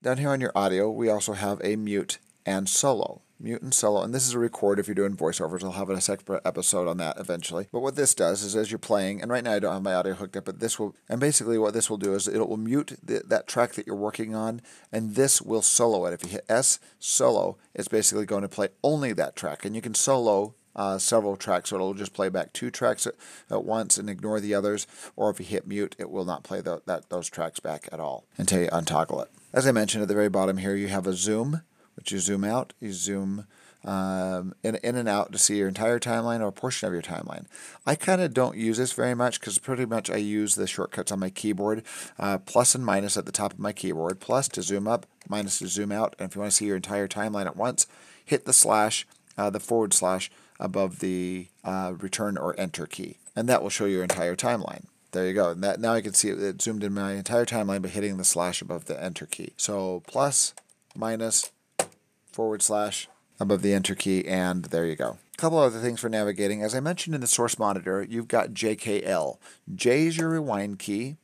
Down here on your audio, we also have a mute and solo. Mute and solo, and this is a record if you're doing voiceovers. I'll have a separate episode on that eventually. But what this does is as you're playing, and right now I don't have my audio hooked up, but this will, and basically what this will do is it will mute the, that track that you're working on, and this will solo it. If you hit S, solo, it's basically going to play only that track, and you can solo uh, several tracks, so it'll just play back two tracks at, at, once and ignore the others. Or if you hit mute, it will not play the, that those tracks back at all until you untoggle it. As I mentioned at the very bottom here, you have a zoom which you zoom out, you zoom um, in, in and out to see your entire timeline or a portion of your timeline. I kind of don't use this very much because pretty much I use the shortcuts on my keyboard, uh, plus and minus at the top of my keyboard, plus to zoom up, minus to zoom out. And if you want to see your entire timeline at once, hit the slash, uh, the forward slash above the uh, return or enter key. And that will show your entire timeline. There you go. And that, now I can see it, it zoomed in my entire timeline by hitting the slash above the enter key. So plus, minus, forward slash above the enter key, and there you go. A couple other things for navigating. As I mentioned in the source monitor, you've got JKL. J is your rewind key,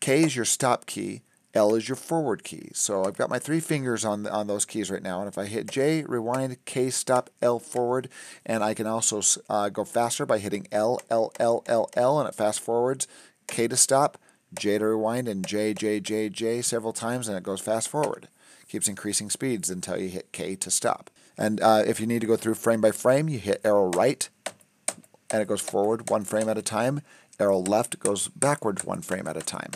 K is your stop key, L is your forward key. So I've got my three fingers on on those keys right now, and if I hit J, rewind, K, stop, L, forward, and I can also uh, go faster by hitting L, L, L, L, L, and it fast forwards, K to stop, J to rewind, and J, J, J, J several times, and it goes fast forward keeps increasing speeds until you hit K to stop. And uh, if you need to go through frame by frame, you hit arrow right, and it goes forward one frame at a time. Arrow left goes backwards one frame at a time.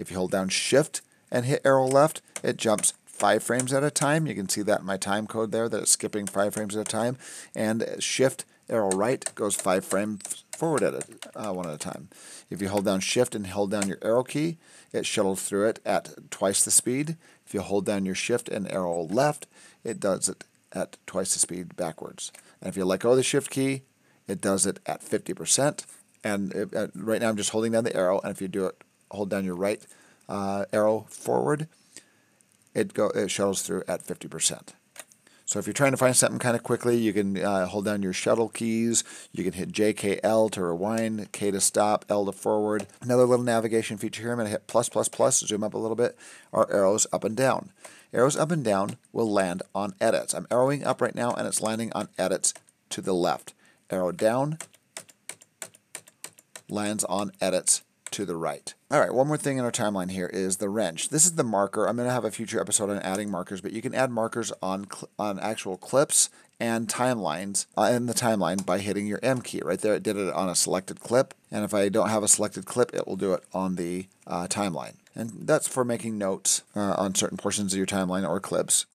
If you hold down shift and hit arrow left, it jumps five frames at a time. You can see that in my time code there that it's skipping five frames at a time. And shift arrow right goes five frames forward at it, uh, one at a time. If you hold down shift and hold down your arrow key, it shuttles through it at twice the speed. If you hold down your shift and arrow left, it does it at twice the speed backwards. And if you let go of the shift key, it does it at 50%. And it, uh, right now I'm just holding down the arrow, and if you do it, hold down your right uh, arrow forward, it go it shuttles through at 50%. So if you're trying to find something kind of quickly, you can uh, hold down your shuttle keys. You can hit JKL to rewind, K to stop, L to forward. Another little navigation feature here. I'm going to hit plus, plus, plus, zoom up a little bit, are arrows up and down. Arrows up and down will land on edits. I'm arrowing up right now, and it's landing on edits to the left. Arrow down lands on edits to the right. All right, one more thing in our timeline here is the wrench. This is the marker. I'm going to have a future episode on adding markers, but you can add markers on on actual clips and timelines uh, in the timeline by hitting your M key. Right there, it did it on a selected clip, and if I don't have a selected clip, it will do it on the uh, timeline. And that's for making notes uh, on certain portions of your timeline or clips.